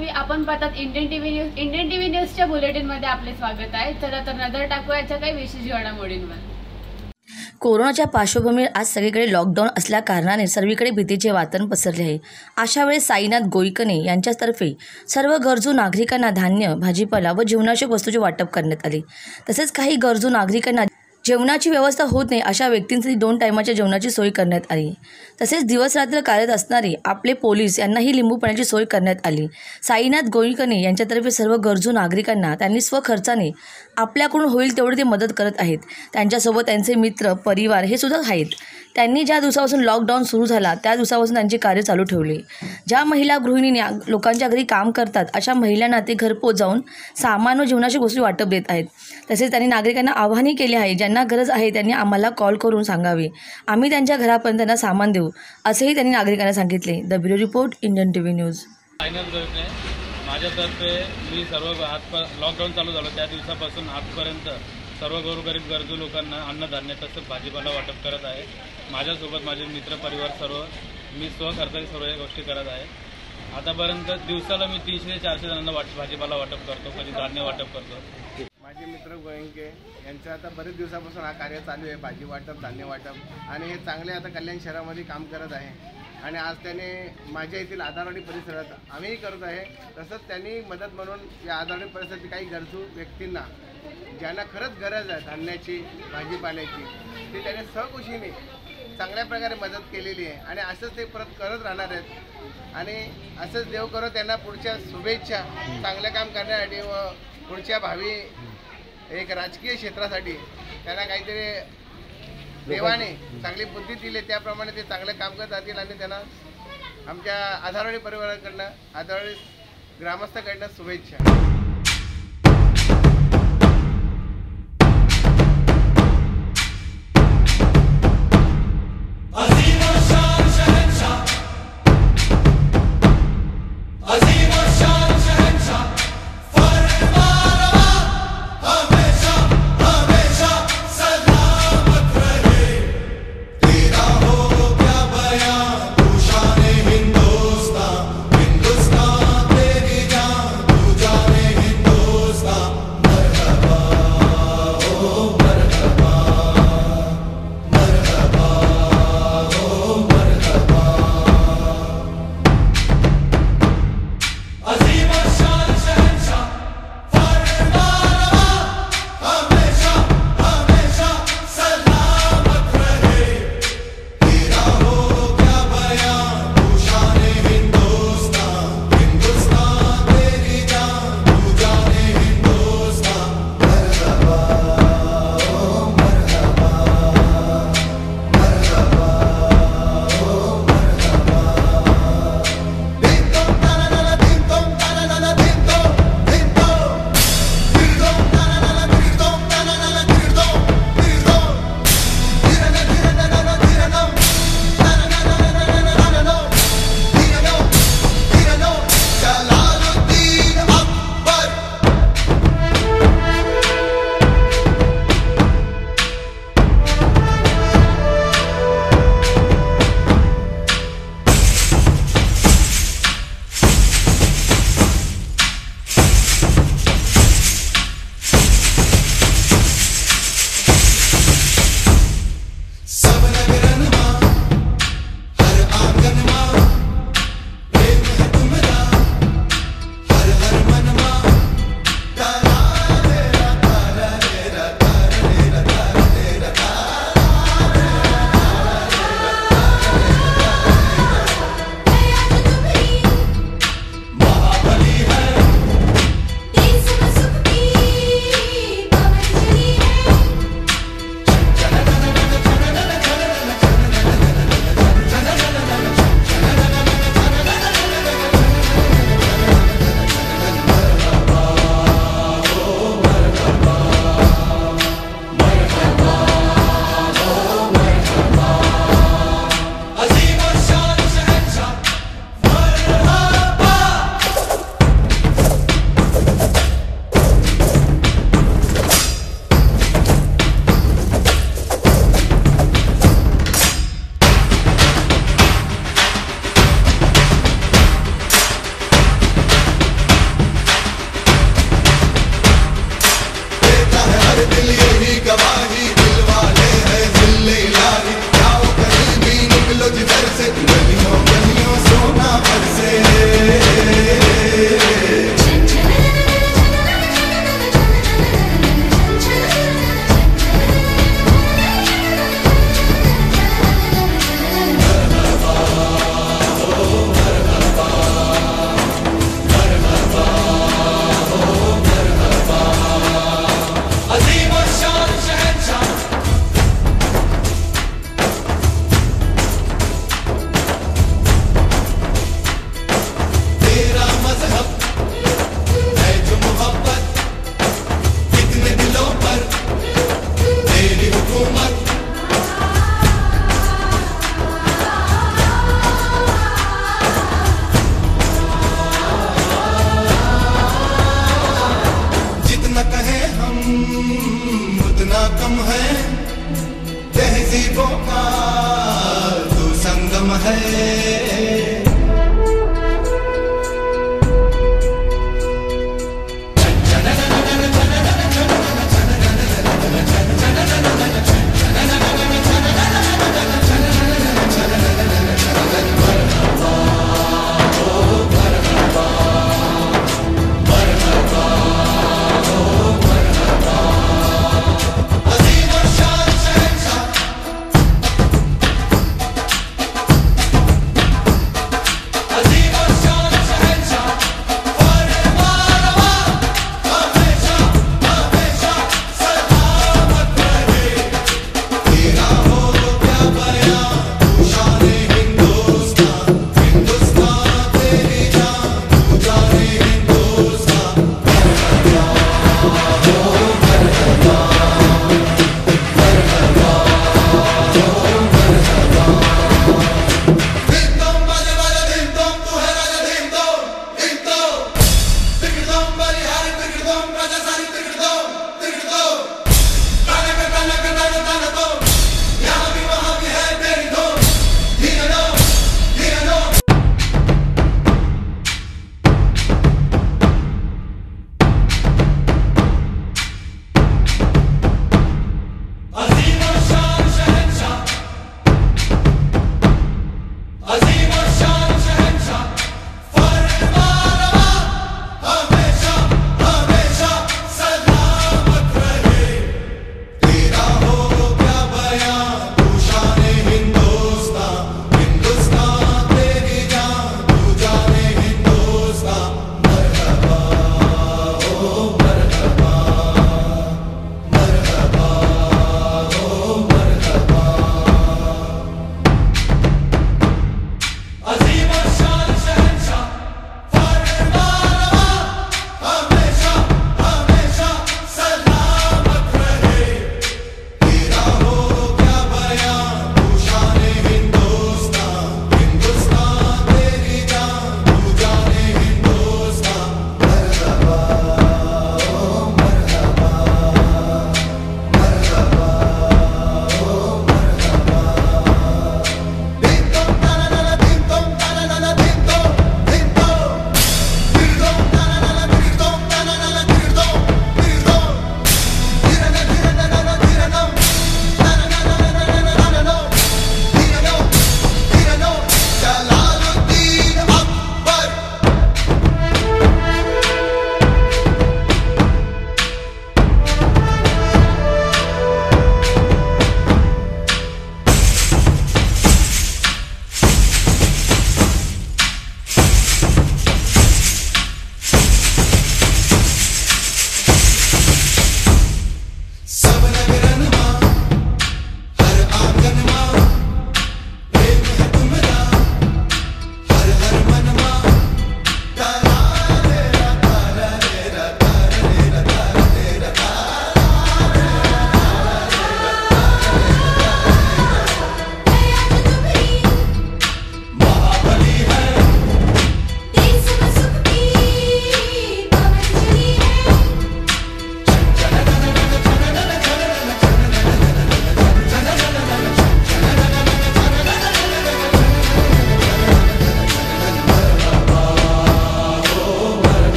जान्हवी आपण पाहतात Indian TV news. Indian TV न्यूजच्या बुलेटिनमध्ये आपले स्वागत आहे. चला तर नजर टाकूया याच्या काही विशेष घडामोडींवर. कोरोनाच्या पार्श्वभूमीवर आज सगळीकडे लॉकडाऊन असल्या कारणाने सर्वीकडे भीतीचे वातावरण पसरले आहे. अशा वेळी साईनाथ गोईकने यांच्यातर्फे सर्व गरजू नागरिकांना धान्य भाजीपाला व जीवनावश्यक वस्तूचे वाटप करण्यात आले. तसेच काही गरजू नागरिकांना जेवणाची व्यवस्था होत नाही अशा व्यक्तींसाठी दोन टायमाच्या जेवणाची सोय करण्यात आली. तसेच दिवसरात्र कार्यरत असणारे आपले पोलीस यांनाही लिंबू पाण्याची सोय करण्यात आली. साईनाथ गोईकने यांच्यातर्फे सर्व गरजू नागरिकांना त्यांनी स्वखर्चाने आपल्याकडून होईल तेवढे ते मदत करत आहेत. त्यांच्यासोबत त्यांचे मित्र परिवार हे सुद्धा आहेत. त्यांनी ज्या दिवसापासून लॉकडाऊन सुरू झाला त्या दिवसापासून त्यांचे कार्य चालू ठेवले. ज्या महिला गृहिणी लोकांच्या घरी काम करतात अशा महिलांना ते घरपोच जाऊन सामान व जीवनाची गोष्टी वाटप देत आहेत. तसेच त्यांनी नागरिकांना आव्हानही केले आहे ज्यांना गरज आहे त्यांनी आम्हाला कॉल करून सांगावे. आम्ही त्यांच्या घरापर्यंत त्यांना सामान देऊ असेही त्यांनी नागरिकांना सांगितले. The bureau report Indian T V news माझ्यातर्फे मी सर्व आजप लॉकडाऊन चालू झालं. त्या दिवसापासून आजपर्यंत सर्व गोरगरीब गरजू लोकांना अन्नधान्य तसंच भाजीपाला वाटप करत आहे. माझ्यासोबत माझे मित्र परिवार सर्व मी स्वखर्चाने सर्व या गोष्टी करत आहे. आतापर्यंत दिवसाला मी तीनशे ते चारशे जणांना वाट भाजीपाला वाटप करतो कधी धान्य वाटप करतो. माझे मित्र गोयंके यांचं आता बरेच दिवसापासून हा कार्य चालू आहे भाजी वाटप धान्य वाटप. आणि हे चांगले आता कल्याण शहरामध्ये काम करत आहे. आणि आज त्याने माझ्या येथील आधारवाडी परिसरात आम्हीही करत आहे. तसंच त्यांनी मदत म्हणून या आधारवाडी परिसरातील काही गरजू व्यक्तींना ज्यांना खरंच गरज आहे धान्याची भाजीपाल्याची ते त्याने सहकुशीने चांगल्या प्रकारे मदत केलेली आहे. आणि असंच ते परत करत राहणार आहेत. आणि असंच देव करो त्यांना पुढच्या शुभेच्छा चांगलं काम करण्यासाठी व पुढच्या भावी एक राजकीय क्षेत्रासाठी त्यांना काहीतरी देवाने चांगली बुद्धी दिली त्याप्रमाणे ते चांगलं काम करत राहतील आणि त्यांना आमच्या आधारवाडी परिवाराकडनं आधारवाडी ग्रामस्थाकडनं शुभेच्छा.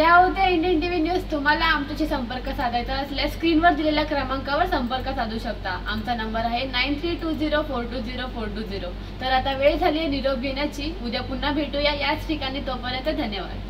तर या होत्या इंडियन टीव्ही न्यूज. तुम्हाला आमच्याशी संपर्क साधायचा असल्यास स्क्रीनवर दिलेल्या क्रमांकावर संपर्क साधू शकता. आमचा नंबर आहे nine three two zero four two zero four two zero. तर आता वेळ झाली आहे निरोप घेण्याची. उद्या पुन्हा भेटूया याच ठिकाणी. तोपर्यंत धन्यवाद.